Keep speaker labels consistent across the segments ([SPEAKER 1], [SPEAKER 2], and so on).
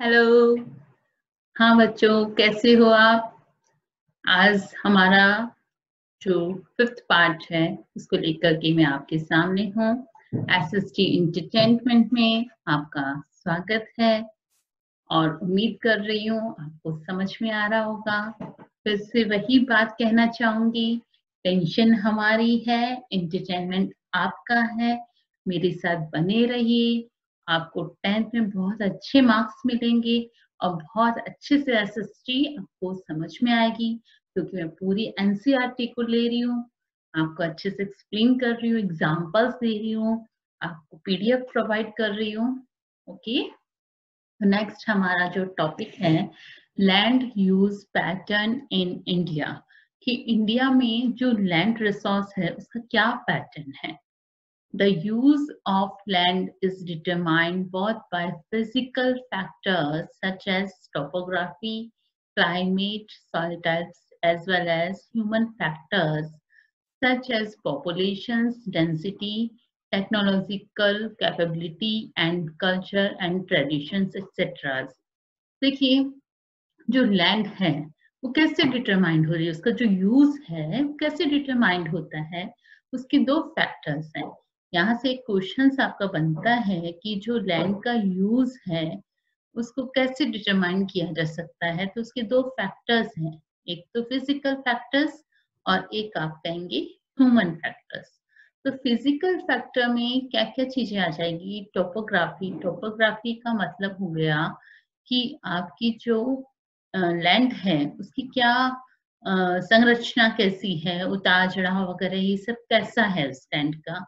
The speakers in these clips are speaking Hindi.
[SPEAKER 1] हेलो हाँ बच्चों, कैसे हो आप? आज हमारा जो फिफ्थ पार्ट है, उसको लेकर के मैं आपके सामने हूँ। एसएसटी इंटरटेनमेंट में आपका स्वागत है और उम्मीद कर रही हूँ आपको समझ में आ रहा होगा। फिर से वही बात कहना चाहूँगी टेंशन हमारी है इंटरटेनमेंट आपका है, मेरे साथ बने रहिए। आपको टेंथ में बहुत अच्छे मार्क्स मिलेंगे और बहुत अच्छे से एसएसटी आपको समझ में आएगी, क्योंकि मैं पूरी एनसीईआरटी को ले रही हूँ, आपको अच्छे से एक्सप्लेन कर रही हूँ एग्जाम्पल्स दे रही हूँ, आपको पीडीएफ प्रोवाइड कर रही हूँ ओके नेक्स्ट हमारा जो टॉपिक है land use pattern in India कि इंडिया में जो लैंड रिसोर्स है, उसका क्या पैटर्न है? The use of land is determined both by physical factors such as topography, climate, soil types, as well as human factors such as populations, density, technological capability, and culture and traditions, etc. देखिए जो लैंड है वो कैसे डिटरमाइंड हो रही है उसका जो यूज़ है वो कैसे डिटरमाइंड होता है उसके दो फैक्टर्स हैं यहाँ से एक क्वेश्चन आपका बनता है कि जो लैंड का यूज़ है, उसको कैसे डिटरमाइन किया जा सकता है? तो उसके दो फैक्टर्स हैं। एक तो फ़िज़िकल फैक्टर्स और एक आप कहेंगे ह्यूमन फैक्टर्स तो फ़िज़िकल फैक्टर में क्या क्या चीज़ें आ जाएगी? टोपोग्राफी टोपोग्राफी का मतलब हो गया कि आपकी जो लैंड है, उसकी क्या संरचना कैसी है? उतार चढ़ाव वगैरह, ये सब कैसा है उस लैंड का?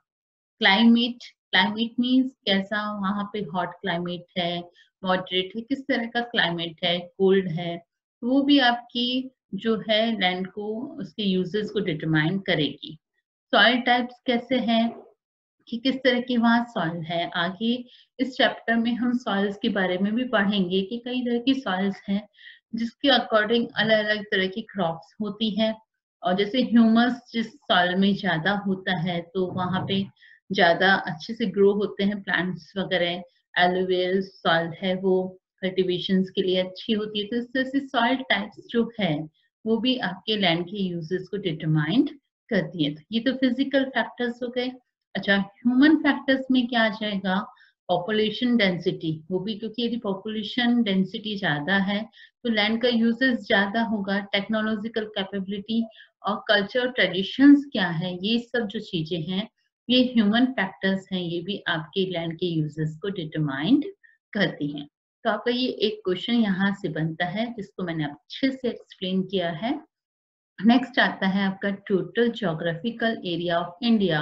[SPEAKER 1] क्लाइमेट क्लाइमेट मीन्स कैसा वहाँ पे हॉट क्लाइमेट है मॉडरेट है, किस तरह का क्लाइमेट है कोल्ड है, वो भी आपकी जो है लैंड को, उसके यूजेस को डिटरमाइन करेगी। सॉइल टाइप्स कैसे हैं, कि किस तरह की वहाँ सॉइल है। आगे इस चैप्टर में हम सॉइल्स के बारे में भी पढ़ेंगे कि कई तरह की सॉइल्स हैं, जिसके अकॉर्डिंग अलग अलग तरह की क्रॉप्स होती हैं। और जैसे ह्यूमस जिस सॉइल में ज़्यादा होता है तो वहाँ पे ज़्यादा अच्छे से ग्रो होते हैं प्लांट्स वगैरह एलोवेल सॉइल है वो कल्टिवेशन के लिए अच्छी होती है। तो इस तरह से सॉइल टाइप्स जो है, वो भी आपके लैंड के यूजेस को डिटरमाइंड करती है। तो ये तो फ़िज़िकल फैक्टर्स हो गए। अच्छा ह्यूमन फैक्टर्स में क्या आ जाएगा? पॉपुलेशन डेंसिटी वो भी क्योंकि यदि पॉपुलेशन डेंसिटी ज़्यादा है तो लैंड का यूजेस ज़्यादा होगा। टेक्नोलॉजिकल कैपेबिलिटी और कल्चर ट्रेडिशंस क्या है, ये सब जो चीज़ें हैं ये ह्यूमन फैक्टर्स हैं, ये भी आपके लैंड के यूज़र्स को डिटरमाइंड करती हैं। तो आपका ये एक क्वेश्चन यहाँ से बनता है, जिसको मैंने अच्छे से एक्सप्लेन किया है। नेक्स्ट आता है आपका total geographical area of India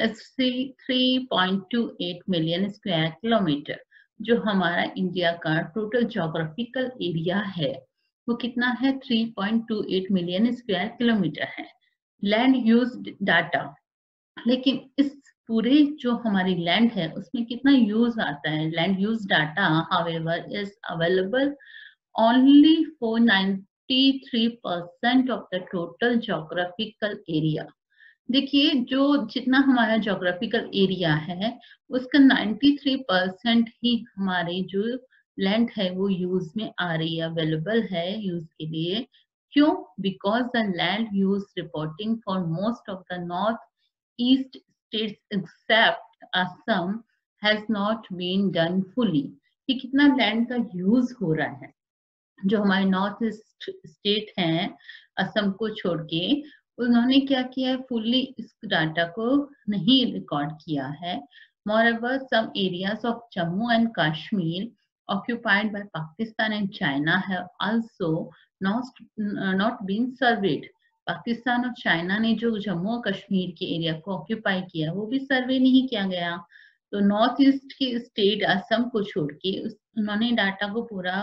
[SPEAKER 1] three point two eight million square kilometre जो हमारा इंडिया का टोटल जोग्राफिकल एरिया है। वो कितना है? 3.28 मिलियन स्क्वायर किलोमीटर है। लैंड यूज़ डाटा लेकिन इस पूरे जो हमारी लैंड है, उसमें कितना यूज़ आता है? Land use data however is available only for 93 percent of the total geographical area देखिए, जो जितना हमारा जोग्राफिकल एरिया है, उसका 93 परसेंट ही हमारे जो लैंड है, वो यूज़ में आ रही है अवेलेबल है यूज़ के लिए। क्यों? Because the land use reporting for most of the north east states except Assam has not been done fully कि कितना लैंड का यूज़ हो रहा है जो हमारे नॉर्थ ईस्ट स्टेट हैं असम को छोड़ के उन्होंने क्या किया है फुल्ली इस डाटा को नहीं रिकॉर्ड किया है moreover some areas of jammu and kashmir occupied by pakistan and china have also not, not been surveyed Pakistan और चाइना ने जो जम्मू और कश्मीर के एरिया को ऑक्यूपाई किया, वो भी सर्वे नहीं किया गया। तो नॉर्थ ईस्ट के स्टेट असम को छोड़ के उन्होंने डाटा को पूरा,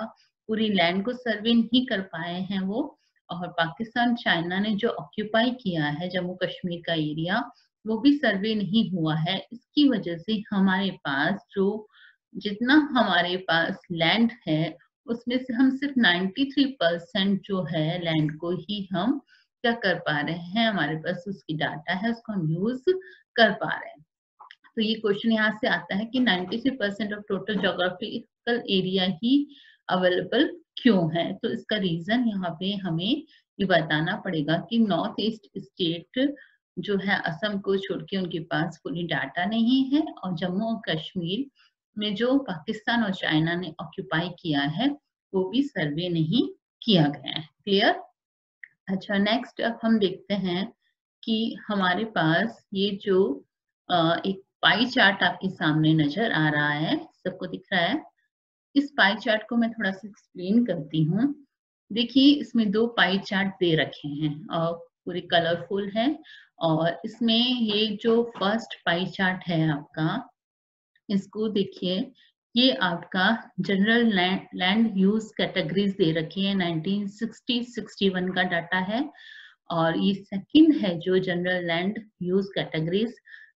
[SPEAKER 1] पूरी लैंड को सर्वे नहीं कर पाए हैं वो। और पाकिस्तान, चाइना ने जो ऑक्यूपाई किया है जम्मू कश्मीर का एरिया वो भी सर्वे नहीं हुआ है। इसकी वजह से हमारे पास जो, जितना हमारे पास लैंड है, उसमें से हम सिर्फ़ 93 परसेंट जो है लैंड को ही हम क्या कर पा रहे हैं? हमारे पास उसकी डाटा है, उसको हम यूज़ कर पा रहे हैं। तो ये क्वेश्चन यहाँ से आता है कि 93 percent of total geographical area he available क्यों है? तो इसका रीजन यहाँ पे हमें ये बताना पड़ेगा कि नॉर्थ ईस्ट स्टेट जो है, असम को छोड़ के उनके पास कोई डाटा नहीं है और जम्मू और कश्मीर में जो पाकिस्तान और चाइना ने ऑक्यूपाई किया है, वो भी सर्वे नहीं किया गया है। क्लियर अच्छा नेक्स्ट अब हम देखते हैं कि हमारे पास ये जो एक पाई चार्ट आपके सामने नज़र आ रहा है, सबको दिख रहा है। इस पाई चार्ट को मैं थोड़ा सा एक्सप्लेन करती हूँ। देखिए, इसमें दो पाई चार्ट दे रखे हैं और पूरे कलरफुल है और इसमें ये जो फ़र्स्ट पाई चार्ट है आपका, इसको देखिए ये आपका जनरल लैंड यूज़ कैटेगरीज दे रखी है। 1960-61 का डाटा है और ये सेकंड है जो जनरल लैंड यूज़ कैटेगरीज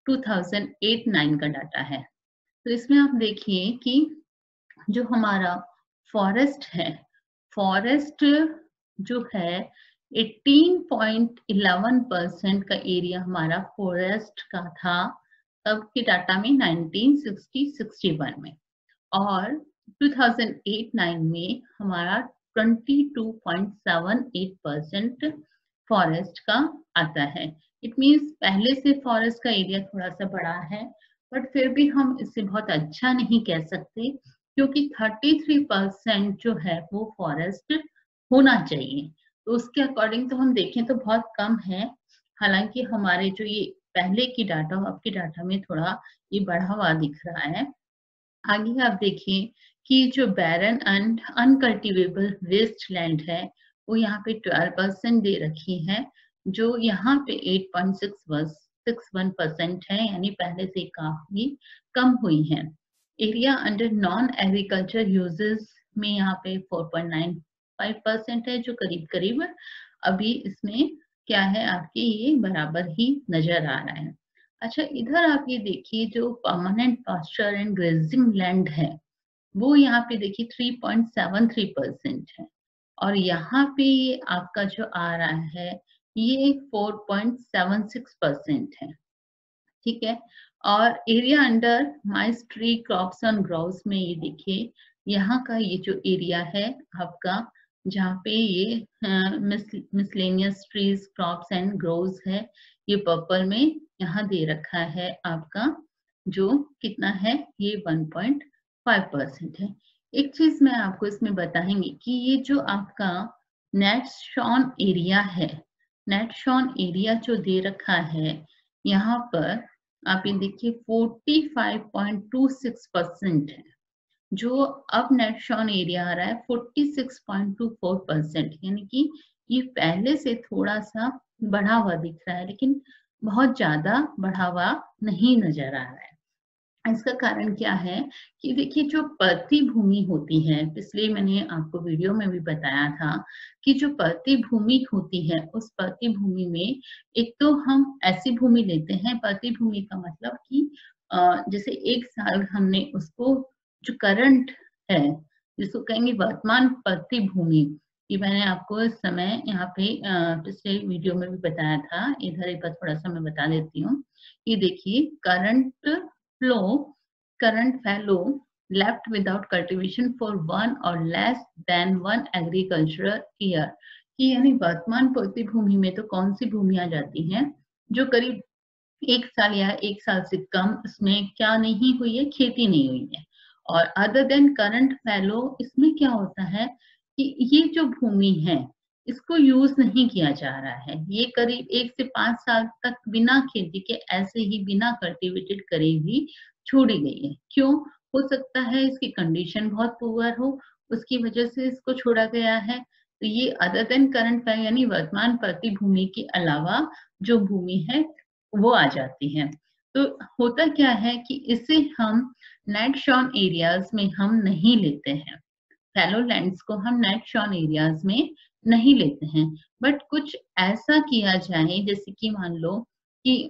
[SPEAKER 1] 2008-9 का डाटा है। तो इसमें आप देखिए कि जो हमारा फॉरेस्ट है फॉरेस्ट जो है 18.11 परसेंट का एरिया हमारा फॉरेस्ट का था तब के डाटा में 1960-61 में। और 2008-9 में हमारा 22.78 परसेंट फॉरेस्ट का आता है। इट मीन्स पहले से फॉरेस्ट का एरिया थोड़ा सा बड़ा है बट फिर भी हम इसे बहुत अच्छा नहीं कह सकते, क्योंकि 33 परसेंट जो है वो फॉरेस्ट होना चाहिए। तो उसके अकॉर्डिंग तो हम देखें तो बहुत कम है। हालाँकि हमारे जो ये पहले की डाटा अब की डाटा में थोड़ा ये बढ़ा हुआ दिख रहा है। आगे आप देखिए कि जो barren and uncultivable waste land है, वो यहाँ पे 12 परसेंट दे रखी है, जो यहाँ पे 8.61 परसेंट है, यानी पहले से काफ़ी कम हुई है। Area under non agriculture uses में यहाँ पे 4.95 परसेंट है, जो करीब करीब अभी इसमें क्या है, आपके ये बराबर ही नज़र आ रहा है। अच्छा इधर आप ये देखिए, जो permanent pasture and grazing land है, वो यहाँ पे देखिए 3.73 परसेंट है। और यहाँ पे ये आपका जो आ रहा है, ये 4.76 परसेंट है। ठीक है? और area under misc tree crops and groves में ये देखिए, यहाँ का ये जो एरिया है आपका, जहाँ पे ये miscellaneous trees crops and groves है, ये पर्पल में यहाँ दे रखा है आपका, जो कितना है, ये 1.5 परसेंट है। एक चीज़ मैं आपको इसमें बताएँगी कि ये जो आपका नेट शॉन एरिया है नेट शॉन एरिया जो दे रखा है, यहाँ पर आप ये देखिए 45.26 परसेंट है। जो अब नेट शॉन एरिया आ रहा है 46.24 परसेंट यानी कि ये पहले से थोड़ा सा बढ़ा हुआ दिख रहा है, लेकिन बहुत ज़्यादा बढ़ावा नहीं नज़र आ रहा है। इसका कारण क्या है कि देखिए, जो पति भूमि होती है पिछले मैंने आपको वीडियो में भी बताया था कि जो पति भूमि होती है, उस पति भूमि में एक तो हम ऐसी भूमि लेते हैं पति भूमि का मतलब कि जैसे एक साल हमने उसको, जो करंट है, जिसको कहेंगे वर्तमान पति भूमि ये मैंने आपको इस समय यहाँ पे पिछले वीडियो में भी बताया था, इधर एक बार थोड़ा सा मैं बता देती हूँ ये देखिए current flow, current fallow left without cultivation for one or less than one agricultural year. कि यानी वर्तमान भूमि में तो कौन सी भूमि आ जाती हैं, जो करीब एक साल या एक साल से कम इसमें क्या नहीं हुई है, खेती नहीं हुई है। और अदर देन करंट फैलो इसमें क्या होता है कि ये जो भूमि है, इसको यूज़ नहीं किया जा रहा है। ये करीब एक से पाँच साल तक बिना खेती के, ऐसे ही बिना कल्टिवेटेड करे भी छोड़ी गई है। क्यों? हो सकता है इसकी कंडीशन बहुत पुअर हो, उसकी वजह से इसको छोड़ा गया है। तो ये अदर देन करंट यानी वर्तमान प्रति भूमि के अलावा जो भूमि है, वो आ जाती है। तो होता क्या है कि इसे हम नेट शॉन एरियाज़ में हम नहीं लेते हैं। फैलो लैंड्स को हम नेट शॉन एरियाज़ में नहीं लेते हैं। बट कुछ ऐसा किया जाए, जैसे कि मान लो कि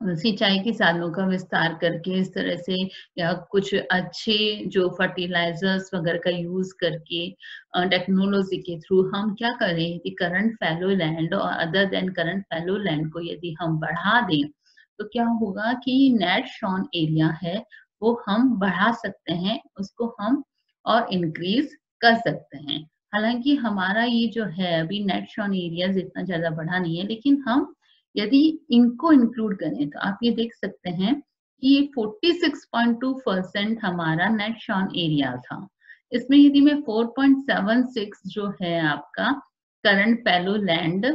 [SPEAKER 1] सिंचाई के साधनों का विस्तार करके इस तरह से या कुछ अच्छे जो फर्टिलाइजर्स वगैरह का यूज़ करके टेक्नोलॉजी के थ्रू हम क्या करें कि करंट फैलो लैंड और other than current fallow land को यदि हम बढ़ा दें तो क्या होगा कि नेट शॉन एरिया है, वो हम बढ़ा सकते हैं, उसको हम और इंक्रीज कर सकते हैं। हालाँकि हमारा ये जो है, अभी नेट शॉन एरियाज़ इतना ज़्यादा बढ़ा नहीं है, लेकिन हम यदि इनको इंक्लूड करें तो आप ये देख सकते हैं कि ये 46.2 परसेंट हमारा नेट शॉन एरिया था। इसमें यदि मैं 4.76 जो है आपका करंट पैलो लैंड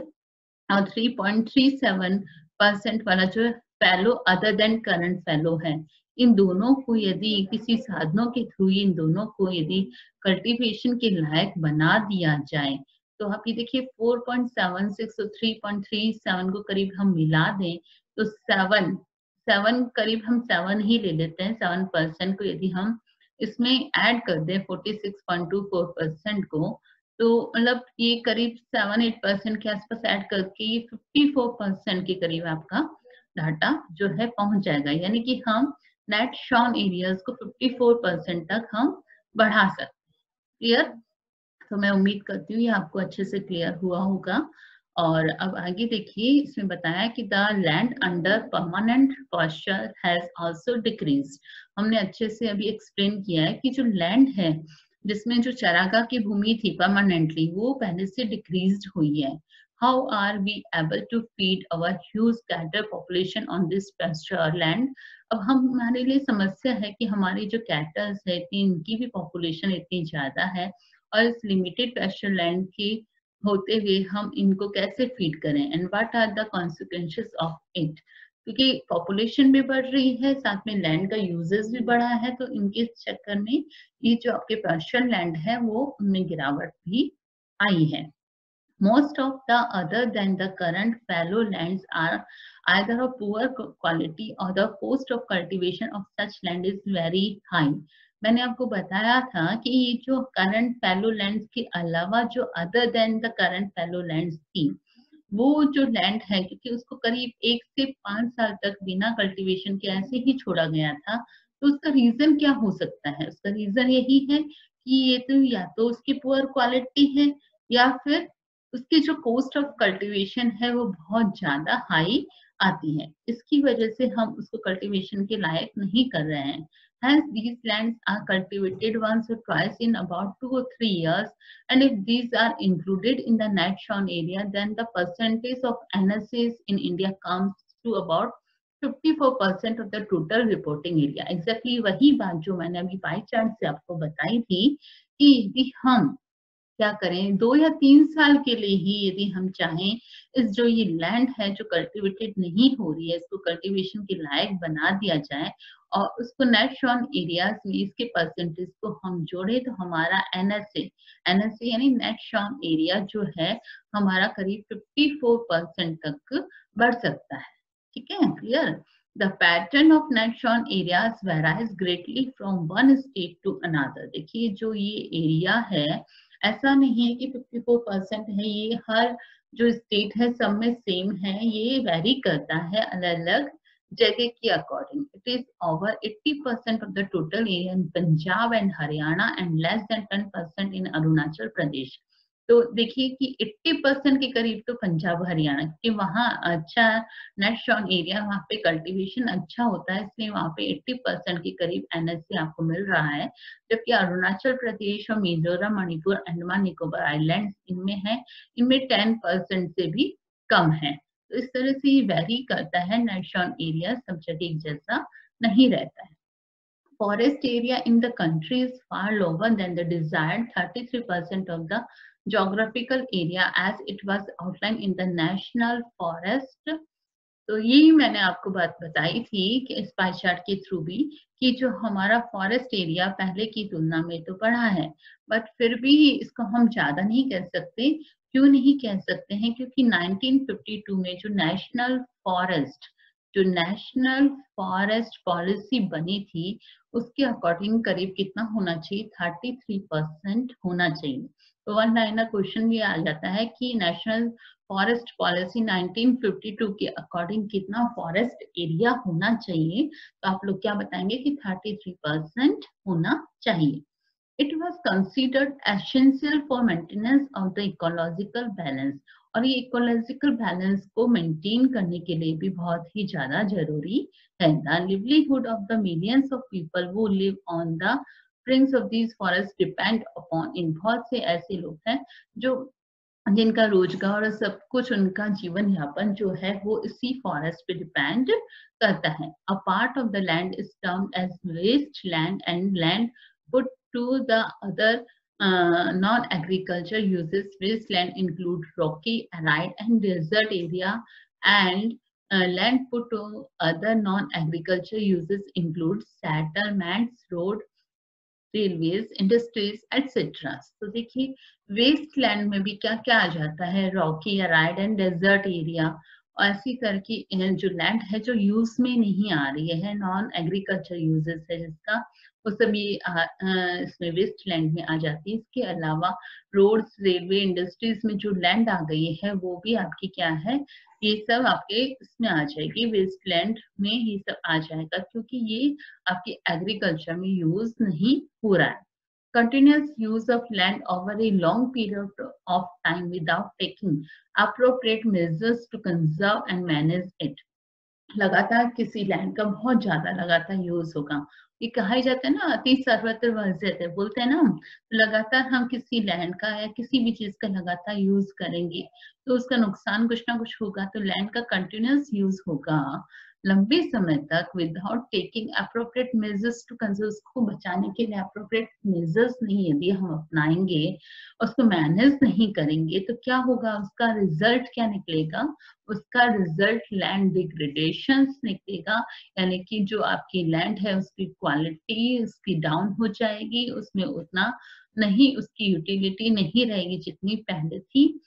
[SPEAKER 1] और 3.37 परसेंट वाला जो पैलो अदर देन करंट पैलो है इन दोनों को यदि किसी साधनों के थ्रू इन दोनों को यदि कल्टीवेशन के लायक बना दिया जाए तो आप ये देखिए 4.76 और 3.37 को करीब हम मिला दें तो सेवन सेवन करीब हम सेवन ही ले लेते हैं सेवन परसेंट को यदि हम इसमें ऐड कर दें 46.24 परसेंट को तो मतलब ये करीब सेवन एट परसेंट के आसपास ऐड करके ये फिफ्टी फोर परसेंट के करीब आपका डाटा जो है पहुँच जाएगा। यानी कि हम नेट शॉन एरियाज़ को 54 परसेंट तक हम बढ़ा सकते क्लियर तो मैं उम्मीद करती हूँ ये आपको अच्छे से क्लियर हुआ होगा। और अब आगे देखिए, इसमें बताया कि the land under permanent pasture has also decrease हमने अच्छे से अभी एक्सप्लेन किया है कि जो लैंड है, जिसमें जो चरागा की भूमि थी परमानेंटली वो पहले से डिक्रीज हुई है। How are we able to feed our huge cattle population on this pasture land? अब हम हमारे लिए समस्या है कि हमारी जो कैटल्स है इनकी भी पॉपुलेशन इतनी ज़्यादा है और इस लिमिटेड पेस्चर लैंड के होते हुए हम इनको कैसे फ़ीड करें? And what are the consequences of it क्योंकि पॉपुलेशन भी बढ़ रही है, साथ में लैंड का यूजेस भी बढ़ा है तो इनके चक्कर में ये जो आपके पर्शियन लैंड है, वो उनमें गिरावट भी आई है। Most of the other than the current fallow lands are either of poor quality or the cost of cultivation of such land is very high. मैंने आपको बताया था कि ये जो करंट फैलो लैंड्स के अलावा जो other than the current fallow lands थी, वो जो लैंड है, क्योंकि उसको करीब एक से पाँच साल तक बिना कल्टीवेशन के ऐसे ही छोड़ा गया था तो उसका रीजन क्या हो सकता है उसका रीजन यही है कि ये तो या तो उसकी पुअर क्वालिटी है या फिर उसकी जो कॉस्ट ऑफ़ कल्टीवेशन है वो बहुत ज़्यादा हाई आती है इसकी वजह से हम उसको कल्टीवेशन के लायक नहीं कर रहे हैं Hence, these lands are cultivated once or twice in about two or three years. And if these are included in the net shown area, then the percentage of NSAs in India comes to about 54% of the total reporting area. Exactly वही बात जो मैंने अभी पाई चार्ट से आपको बताई थी कि यदि हम क्या करें? दो या तीन साल के लिए ही यदि हम चाहें, इस जो ये लैंड है, जो कल्टीवेटेड नहीं हो रही है, इसको कल्टीवेशन के लायक बना दिया जाए और उसको नेट शॉन एरियाज़ में इसके परसेंटेज को हम जोड़े तो हमारा एनएसए एनएसए यानी नेट शॉन एरिया जो है, हमारा करीब 54 परसेंट तक बढ़ सकता है। ठीक है? Clear The pattern of net shown areas varies greatly from one state to another. देखिए, जो ये एरिया है ऐसा नहीं है कि 54 परसेंट है, ये हर जो स्टेट है, सब में सेम है, ये वेरी करता है अलग अलग जगह के according it is over 80 percent of the total area in Punjab and Haryana and less than 10 percent in Arunachal Pradesh तो देखिए कि 80 परसेंट के करीब तो पंजाब, हरियाणा, क्योंकि वहाँ अच्छा नेट शॉन एरिया वहाँ पे कल्टीवेशन अच्छा होता है, इसलिए वहाँ पे 80 परसेंट के करीब एनएससी आपको मिल रहा है। जबकि अरुणाचल प्रदेश और मिजोरम, मणिपुर, अंडमान, निकोबार आइलैंड इनमें है, इनमें टेन से भी कम है। तो इस तरह से ये वेरी करता है नेट शॉन एरिया सब जगह एक जैसा नहीं रहता है। Forest area in the country is far lower than the desired 33% of the geographical area as it was outlined in the national forest. तो यही मैंने आपको बात बताई थी कि इस पाई चार्ट के थ्रू भी कि जो हमारा फॉरेस्ट एरिया पहले की तुलना में तो बढ़ा है बट फिर भी इसको हम ज़्यादा नहीं कह सकते। क्यों नहीं कह सकते हैं? क्योंकि 1952 में जो नेशनल फॉरेस्ट जो नेशनल फॉरेस्ट पॉलिसी बनी थी, उसके अकॉर्डिंग करीब कितना होना चाहिए? 33 परसेंट होना चाहिए। तो वन लाइनर क्वेश्चन भी आ जाता है कि नेशनल फॉरेस्ट पॉलिसी 1952 के अकॉर्डिंग कितना फॉरेस्ट एरिया होना चाहिए तो आप लोग क्या बताएँगे कि 33 परसेंट होना चाहिए। It was considered essential for maintenance of the ecological balance और ये इकोलॉजिकल बैलेंस को मेंटेन करने के लिए भी बहुत ही ज़्यादा ज़रूरी है। The livelihood of the millions of people who live on the offerings of these forest depend upon इन बहुत से ऐसे लोग हैं जो जिनका रोजगार और सब कुछ उनका जीवन यापन जो है वो इसी फॉरेस्ट पे डिपेंड करता है a part of the land is term as waste land and land put to the other non agriculture uses wasteland include rocky arid and desert area and uh, land put to other non agriculture uses include settlements road railways industries etcetera तो देखिए वेस्ट लैंड में भी क्या क्या आ जाता है? रॉकी या राइड एंड डेजर्ट एरिया और ऐसी करके जो लैंड है, जो यूज़ में नहीं आ रही है नॉन एग्रीकल्चर यूजेस है जिसका वो सभी इसमें वेस्ट लैंड में आ जाती है। इसके अलावा रोड्स रेलवे इंडस्ट्रीज़ में जो लैंड आ गई है, वो भी आपकी क्या है? ये सब आपके इसमें आ जाएगी वेस्ट लैंड में ये सब आ जाएगा, क्योंकि ये आपकी एग्रीकल्चर में यूज़ नहीं हो रहा है। Continuous use of land over a long period of time without taking appropriate measures to conserve and manage it लगातार किसी लैंड का बहुत ज़्यादा लगातार यूज़ होगा। ये कहा ही जाता है ना अति सर्वत्र वर्जित है। बोलते हैं ना तो लगातार हम किसी लैंड का या किसी भी चीज़ का लगातार यूज़ करेंगे तो उसका नुकसान कुछ ना कुछ होगा तो लैंड का कंटिन्यूस यूज़ होगा। लंबे समय तक without taking appropriate measures to conserve उसको बचाने के लिए अप्रोप्रिएट मेजर्स नहीं यदि हम अपनाएँगे, उसको मैनेज नहीं करेंगे तो क्या होगा? उसका रिज़ल्ट क्या निकलेगा? उसका रिज़ल्ट लैंड डिग्रेडेशन निकलेगा, यानी कि जो आपकी लैंड है, उसकी क्वालिटी उसकी डाउन हो जाएगी, उसमें उतना नहीं, उसकी यूटिलिटी नहीं रहेगी जितनी पहले थी।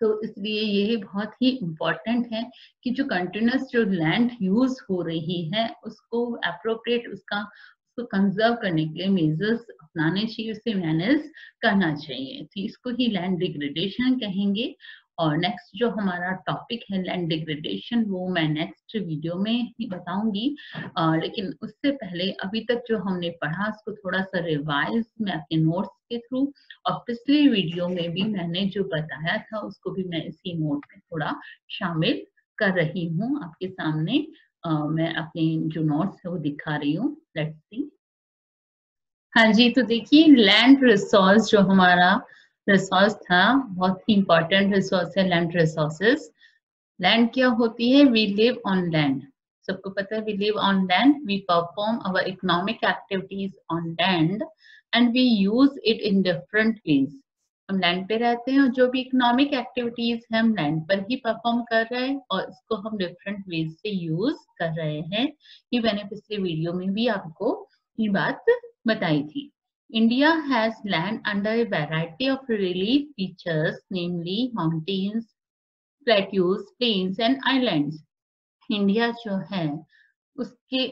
[SPEAKER 1] तो इसलिए ये बहुत ही इम्पोर्टेंट है कि जो कंटिन्यूस जो लैंड यूज़ हो रही है, उसको अप्रोप्रिएट उसका, उसको कंजर्व करने के लिए मेजर्स अपनाने चाहिए, उसे मैनेज करना चाहिए। तो इसको ही लैंड डिग्रेडेशन कहेंगे। और नेक्स्ट जो हमारा टॉपिक है लैंड डिग्रेडेशन वो मैं नेक्स्ट वीडियो में ही बताऊँगी। लेकिन उससे पहले अभी तक जो हमने पढ़ा उसको थोड़ा सा रिवाइज मैं अपने नोट्स के थ्रू और पिछले वीडियो में भी मैंने जो बताया था उसको भी मैं इसी नोट में थोड़ा शामिल कर रही हूँ। आपके सामने आ, मैं अपने जो नोट्स है वो दिखा रही हूँ। लेट्स हाँ जी तो देखिए लैंड रिसोर्स जो हमारा रिसोर्स था, बहुत ही इंपॉर्टेंट रिसोर्स है लैंड रिसोर्सेस लैंड क्या होती है? वी लिव ऑन लैंड सबको पता है we live on land we perform our economic activities on land and we use it in different ways हम लैंड पे रहते हैं और जो भी इकोनॉमिक एक्टिविटीज़ है हम लैंड पर ही परफॉर्म कर रहे हैं और इसको हम डिफरेंट वेज से यूज़ कर रहे हैं। ये मैंने पिछले वीडियो में भी आपको ये बात बताई थी। India has land under a variety of relief features, namely mountains, plateaus, plains and islands. India जो है उसके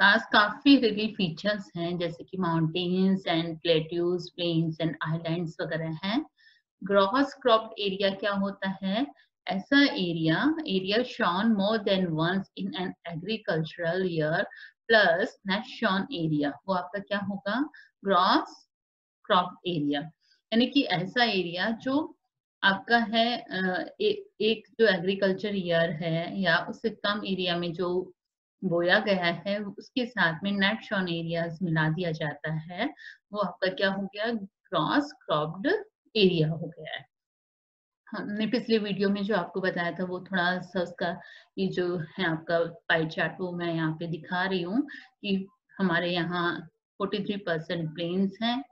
[SPEAKER 1] पास काफ़ी रिलीफ फीचर्स हैं जैसे कि mountains and plateaus plains and islands वगैरह हैं ग्रॉस क्रॉप्ड एरिया क्या होता है ऐसा area area sown more than once in an agricultural year plus net sown area वो आपका क्या होगा? ग्रॉस क्रॉप एरिया यानी कि ऐसा एरिया जो आपका है ए, एक जो एग्रीकल्चर ईयर है या उससे कम एरिया में जो बोया गया है उसके साथ में नेट शॉन एरियाज़ मिला दिया जाता है वो आपका क्या हो गया? क्रॉस क्रॉप्ड एरिया हो गया है। हमने पिछले वीडियो में जो आपको बताया था, वो थोड़ा सा उसका ये जो है आपका पाई चार्ट वो मैं यहाँ पे दिखा रही हूँ कि हमारे यहाँ 43 परसेंट प्लेन्स हैं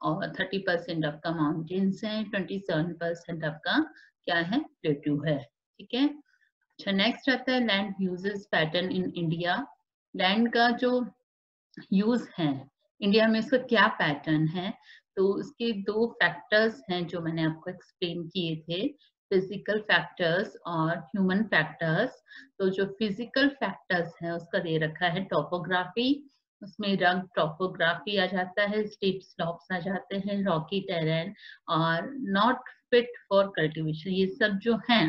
[SPEAKER 1] और 30 परसेंट आपका माउंटेन्स हैं 27 परसेंट आपका क्या है प्लेट्यू है, ठीक है? अच्छा नेक्स्ट आता है land uses pattern in India land का जो यूज़ है इंडिया में इसका क्या पैटर्न है? तो उसके दो फैक्टर्स हैं जो मैंने आपको एक्सप्लेन किए थे फ़िज़िकल फैक्टर्स और ह्यूमन फैक्टर्स तो जो फ़िज़िकल फैक्टर्स हैं, उसका दे रखा है टोपोग्राफी उसमें रंग टॉपोग्राफी आ जाता है स्टीप स्लॉप्स आ जाते हैं रॉकी टेरेन और नॉट फिट फॉर कल्टीवेशन ये सब जो हैं,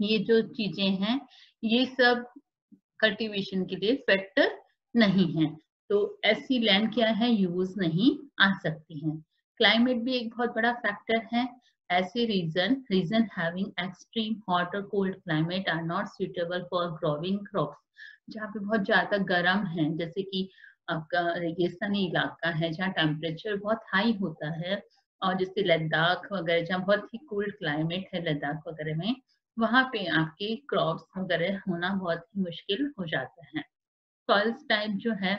[SPEAKER 1] ये जो चीज़ें हैं, ये सब कल्टीवेशन के लिए फिट नहीं है। तो ऐसी लैंड क्या है? यूज़ नहीं आ सकती है। क्लाइमेट भी एक बहुत बड़ा फैक्टर है। ऐसे region region having extreme hot और cold climate are not suitable for growing crops जहाँ पे बहुत ज़्यादा गर्म है, जैसे कि आपका रेगिस्तानी इलाका है, जहाँ टेम्परेचर बहुत हाई होता है, और जैसे लद्दाख वगैरह, जहाँ बहुत ही कोल्ड क्लाइमेट है लद्दाख वगैरह में, वहाँ पे आपके क्रॉप्स वगैरह होना बहुत ही मुश्किल हो जाता है। सॉइल्स टाइप जो है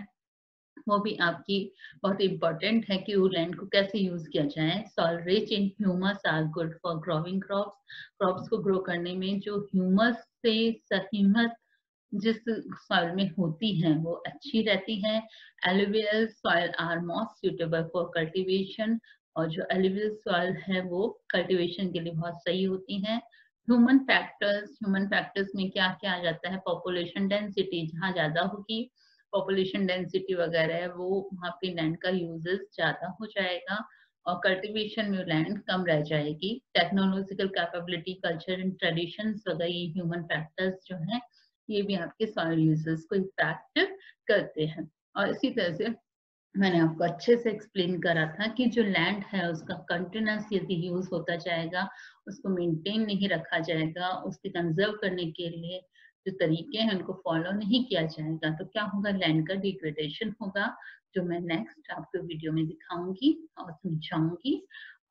[SPEAKER 1] वो भी आपकी बहुत इम्पोर्टेंट है कि वो लैंड को कैसे यूज़ किया जाए. Soil rich in humus are good for growing crops crops को ग्रो करने में जो ह्यूमस से ह्यूमस जिस सॉइल में होती है, वो अच्छी रहती है. Alluvial soil are most suitable for cultivation और जो एलिवियल सॉइल है वो कल्टीवेशन के लिए बहुत सही होती है. ह्यूमन फैक्टर्स ह्यूमन फैक्टर्स में क्या क्या आ जाता है? पॉपुलेशन डेंसिटी जहाँ ज़्यादा होगी. पॉपुलेशन डेंसिटी वगैरह है, वो वहाँ पे लैंड का यूजेस ज़्यादा हो जाएगा और कल्टीवेशन में लैंड कम रह जाएगी। Technological capability culture and tradition वगैरह, ये ह्यूमन फैक्टर्स जो है, ये भी आपके सॉइल यूजेस को इम्पैक्ट करते हैं। और इसी तरह से मैंने आपको अच्छे से एक्सप्लेन करा था कि जो लैंड है, उसका कंटिन्यूस यदि यूज़ होता जाएगा, उसको मेंटेन नहीं रखा जाएगा, उसके कंजर्व करने के लिए जो तरीके हैं उनको फॉलो नहीं किया जाएगा तो क्या होगा? लैंड का डिग्रेडेशन होगा, जो मैं नेक्स्ट आपको वीडियो में दिखाऊँगी और समझाऊँगी।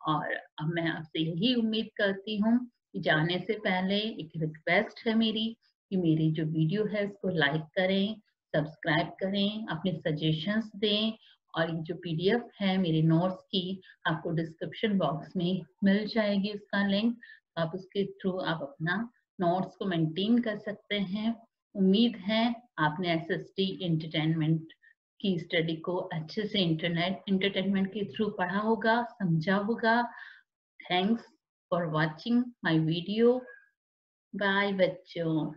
[SPEAKER 1] और अब मैं आपसे यही उम्मीद करती हूँ जाने से पहले एक रिक्वेस्ट है मेरी कि मेरी जो वीडियो है उसको लाइक करें सब्सक्राइब करें, अपने सजेशंस दें और ये जो पीडीएफ है मेरे नोट्स की आपको डिस्क्रिप्शन बॉक्स में मिल जाएगी उसका लिंक आप उसके थ्रू आप अपना नोट्स को मेंटेन कर सकते हैं। उम्मीद है आपने एस एस टी इंटरटेनमेंट की स्टडी को अच्छे से इंटरनेट इंटरटेनमेंट के थ्रू पढ़ा होगा, समझा होगा। Thanks for watching my video bye बच्चों।